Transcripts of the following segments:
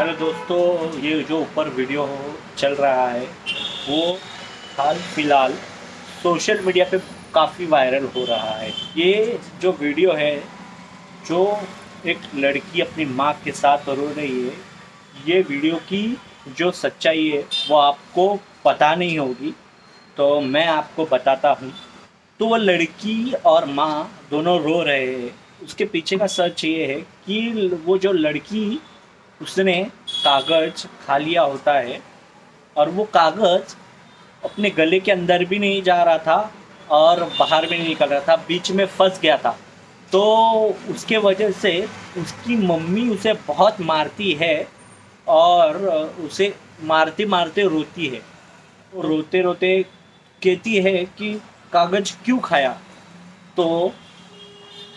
Hello दोस्तों, ये जो ऊपर वीडियो चल रहा है, वो हाल फ़िलहाल सोशल मीडिया पे काफ़ी वायरल हो रहा है। ये जो वीडियो है, जो एक लड़की अपनी माँ के साथ रो रही है, ये वीडियो की जो सच्चाई है, वो आपको पता नहीं होगी। तो मैं आपको बताता हूँ। तो वो लड़की और माँ दोनों रो रहे हैं। उसके पीछे का सच ये है कि वो जो लड़की उसने कागज़ खा लिया होता है और वो कागज़ अपने गले के अंदर भी नहीं जा रहा था और बाहर भी नहीं निकल रहा था, बीच में फंस गया था। तो उसके वजह से उसकी मम्मी उसे बहुत मारती है और उसे मारते मारते रोती है। रोते रोते कहती है कि कागज़ क्यों खाया? तो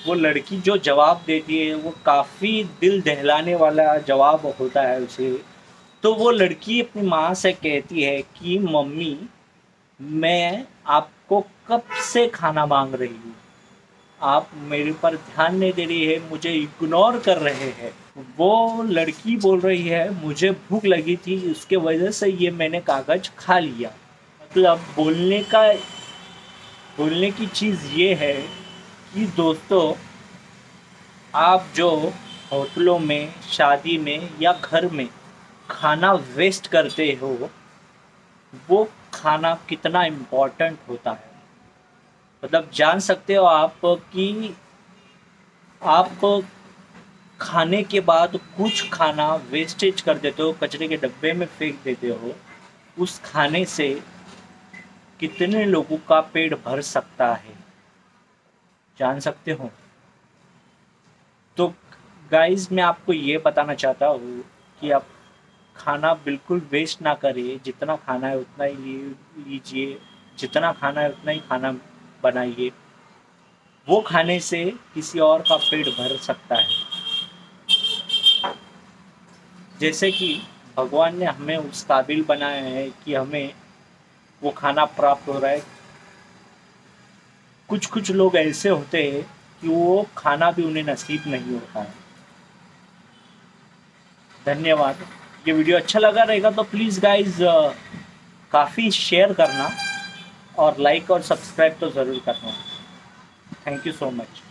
वो लड़की जो जवाब देती है, वो काफ़ी दिल दहलाने वाला जवाब होता है उसे। तो वो लड़की अपनी माँ से कहती है कि, मम्मी, मैं आपको कब से खाना मांग रही हूँ? आप मेरे पर ध्यान नहीं दे रही है, मुझे इग्नोर कर रहे हैं। वो लड़की बोल रही है, मुझे भूख लगी थी, उसके वजह से ये मैंने कागज़ खा लिया। मतलब बोलने का, बोलने की चीज़ ये है कि दोस्तों, आप जो होटलों में, शादी में या घर में खाना वेस्ट करते हो, वो खाना कितना इम्पोर्टेंट होता है? मतलब जान सकते हो आप कि आप खाने के बाद कुछ खाना वेस्टेज कर देते हो, कचरे के डब्बे में फेंक देते हो, उस खाने से कितने लोगों का पेट भर सकता है? जान सकते हो। तो गाइस मैं आपको ये बताना चाहता हूँ कि आप खाना बिल्कुल वेस्ट ना करिए, जितना खाना है उतना ही लीजिए, जितना खाना है उतना ही खाना बनाइए। वो खाने से किसी और का पेट भर सकता है। जैसे कि भगवान ने हमें उस काबिल बनाया है कि हमें वो खाना प्राप्त हो रहा है कुछ कुछ लोग ऐसे होते हैं कि वो खाना भी उन्हें नसीब नहीं होता है धन्यवाद। ये वीडियो अच्छा लगा रहेगा तो प्लीज़ गाइज़ काफ़ी शेयर करना और लाइक और सब्सक्राइब तो ज़रूर करना। Thank you so much.